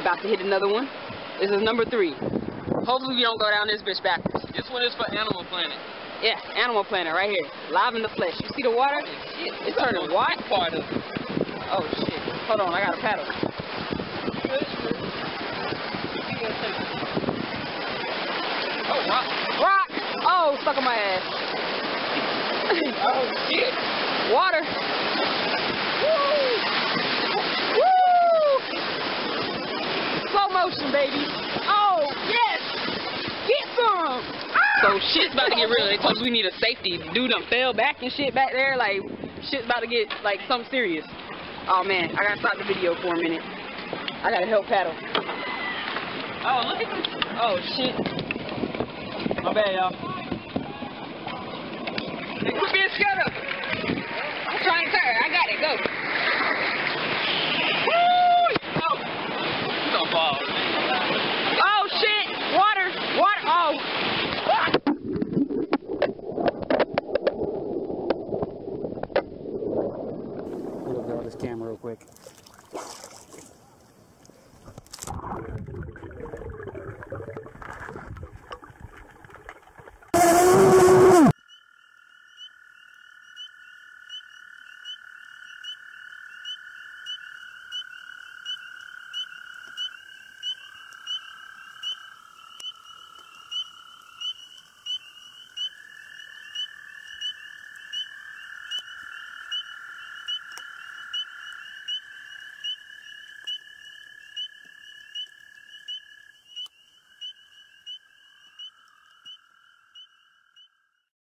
About to hit another one. This is number three. Hopefully we don't go down this bitch backwards. This one is for Animal Planet. Yeah, Animal Planet right here. Live in the flesh. You see the water? It's turning white. Part of it. Oh shit. Hold on, I got a paddle. Oh, rock. Rock! Oh, stuck on my ass. Oh, shit. Baby. Oh, yes! Get some! Ah! So shit's about to get real. They told us we need a safety. Dude done fell back and shit back there. Like, shit's about to get, like, something serious. Oh, man. I gotta stop the video for a minute. I gotta help paddle. Oh, look at this. Oh, shit. My bad, y'all. Hey, quit being scared of it. I'm trying to turn. I got it. Go. Woo! Oh. You gonna fall. Oh shit! Water! Water! Oh! Hold up, this camera real quick.